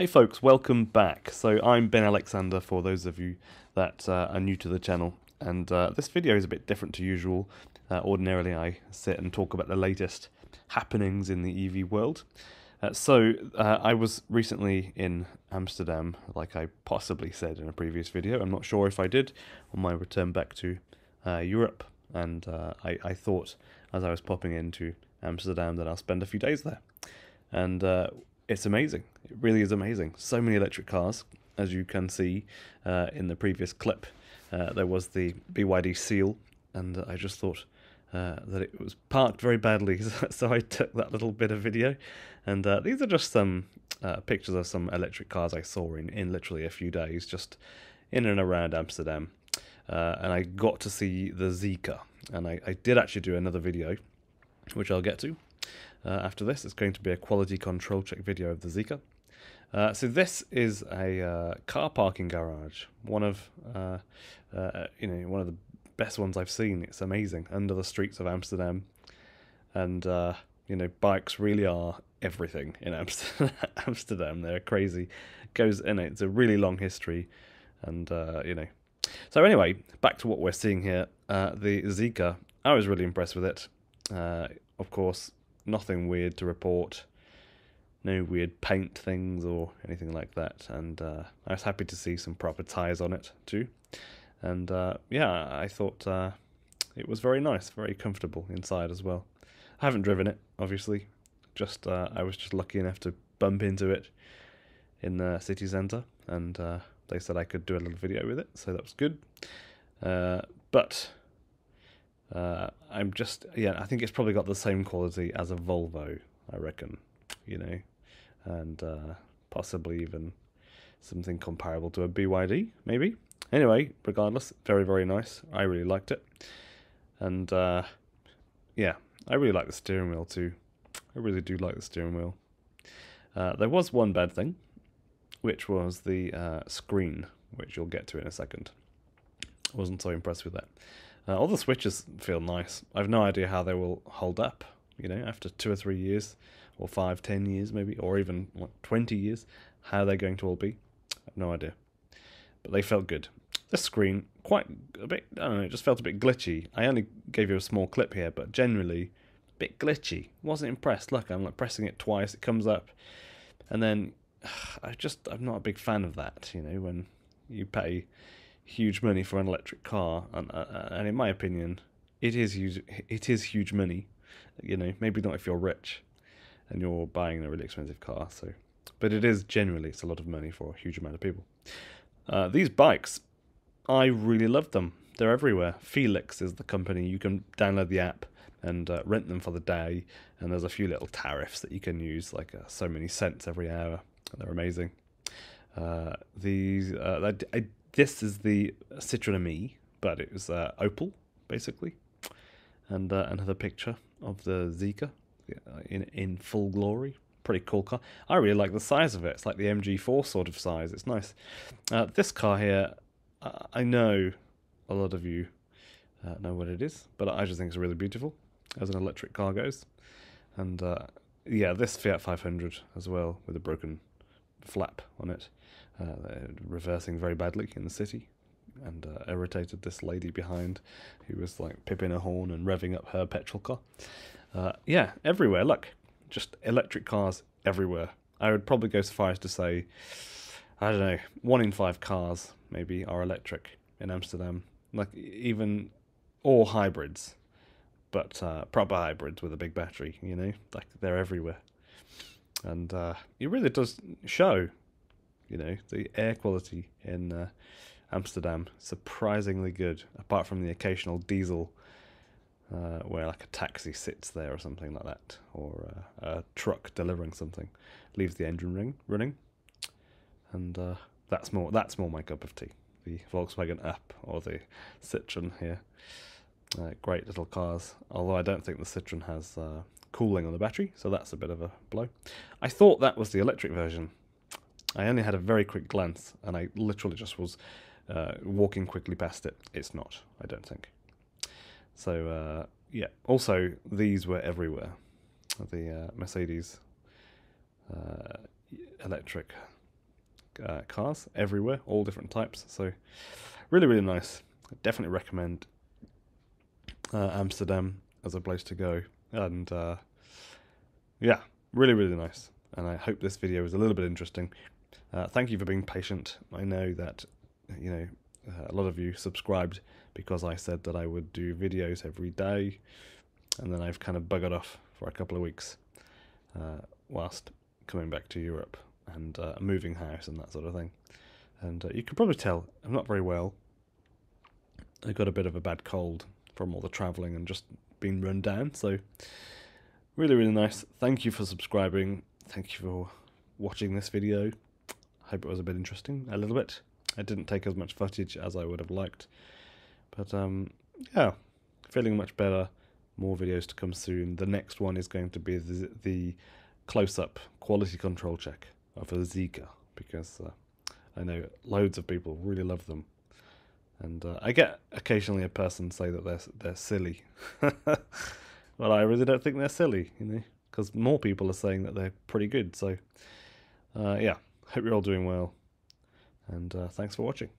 Hey folks, welcome back. So I'm Ben Alexander for those of you that uh, are new to the channel and uh, this video is a bit different to usual. Uh, ordinarily I sit and talk about the latest happenings in the EV world. Uh, so uh, I was recently in Amsterdam, like I possibly said in a previous video. I'm not sure if I did on my return back to uh, Europe and I, I thought as I was popping into Amsterdam that I'll spend a few days there. And it's amazing. It really is amazing. So many electric cars, as you can see uh, in the previous clip. Uh, there was the BYD Seal, and I just thought uh, that it was parked very badly, so I took that little bit of video. And uh, these are just some uh, pictures of some electric cars I saw in, in literally a few days, just in and around Amsterdam. Uh, and I got to see the Zeekr, and I, I did actually do another video, which I'll get to. Uh, after this, it's going to be a quality control check video of the Zeekr. Uh, so this is a uh, car parking garage, one of uh, uh, you know one of the best ones I've seen. It's amazing under the streets of Amsterdam, and uh, you know bikes really are everything in Amsterdam. They're crazy. Goes in it. It's a really long history, and you know. So anyway, back to what we're seeing here. the Zeekr, I was really impressed with it. of course, nothing weird to report. No weird paint things or anything like that. And uh, I was happy to see some proper tyres on it too. And uh, yeah, I thought uh, it was very nice, very comfortable inside as well. I haven't driven it, obviously. Just uh, I was just lucky enough to bump into it in the city centre, and uh, they said I could do a little video with it, so that was good. Uh, but uh, I'm just yeah, I think it's probably got the same quality as a Volvo, I reckon, you know, and uh, possibly even something comparable to a BYD, maybe. Anyway, regardless, very very nice. I really liked it, and uh, yeah, I really like the steering wheel too. I really do like the steering wheel. Uh, there was one bad thing, which was the uh, screen, which you'll get to in a second. I wasn't so impressed with that. Uh, all the switches feel nice. I've no idea how they will hold up, you know, after two or three years, or five, ten years maybe, or even what, 20 years, how they're going to all be. I have no idea. But they felt good. The screen, quite a bit, I don't know, it just felt a bit glitchy. I only gave you a small clip here, but generally, a bit glitchy. Wasn't impressed. Look, I'm like pressing it twice, it comes up. And then, I just, I'm not a big fan of that, you know, when you pay huge money for an electric car, and uh, uh, and in my opinion, it is huge. It is huge money. You know, maybe not if you're rich and you're buying a really expensive car. So, but it is generally it's a lot of money for a huge amount of people. Uh, these bikes, I really love them. They're everywhere. Felyx is the company. You can download the app and uh, rent them for the day. And there's a few little tariffs that you can use, like uh, so many cents every hour. They're amazing. Uh, these uh, I, I this is the Citroen Ami, but it was uh, Opel basically, and uh, another picture of the Zeekr in in full glory. Pretty cool car. I really like the size of it. It's like the MG4 sort of size. It's nice. Uh, this car here, I know a lot of you uh, know what it is, but I just think it's really beautiful as an electric car goes. And uh, yeah, this Fiat 500 as well with a broken flap on it uh, reversing very badly in the city and uh, irritated this lady behind who was like pipping a horn and revving up her petrol car. Uh, yeah, everywhere. Look, just electric cars everywhere. I would probably go so far as to say, I don't know, one in five cars maybe are electric in Amsterdam. Like even or hybrids, but uh, proper hybrids with a big battery. You know, like they're everywhere, and uh, it really does show you know, the air quality in uh, Amsterdam surprisingly good, apart from the occasional diesel uh, where like a taxi sits there or something like that, or uh, a truck delivering something, leaves the engine ring running, and uh, that's more that's more my cup of tea. The Volkswagen up or the Citroen here, uh, great little cars. Although I don't think the Citroen has uh, cooling on the battery, so that's a bit of a blow. I thought that was the electric version I only had a very quick glance, and I literally just was uh, walking quickly past it. It's not, I don't think. So uh, yeah. Also, these were everywhere. The uh, Mercedes uh, electric uh, cars everywhere, all different types. So really, really nice. I definitely recommend uh, Amsterdam as a place to go, and uh, yeah, really, really nice. And I hope this video was a little bit interesting. Uh, thank you for being patient. I know that you know uh, a lot of you subscribed because I said that I would do videos every day, and then I've kind of buggered off for a couple of weeks uh, whilst coming back to Europe and uh, moving house and that sort of thing. And uh, you can probably tell I'm not very well. I got a bit of a bad cold from all the travelling and just being run down. So really, really nice. Thank you for subscribing. Thank you for watching this video. Hope it was a bit interesting, a little bit. I didn't take as much footage as I would have liked. But um, yeah, feeling much better. More videos to come soon. The next one is going to be the, the close-up quality control check of a Zeekr because uh, I know loads of people really love them, and uh, I get occasionally a person say that they're they're silly. well, I really don't think they're silly, you know, because more people are saying that they're pretty good. So, uh, yeah, hope you're all doing well, and uh, thanks for watching.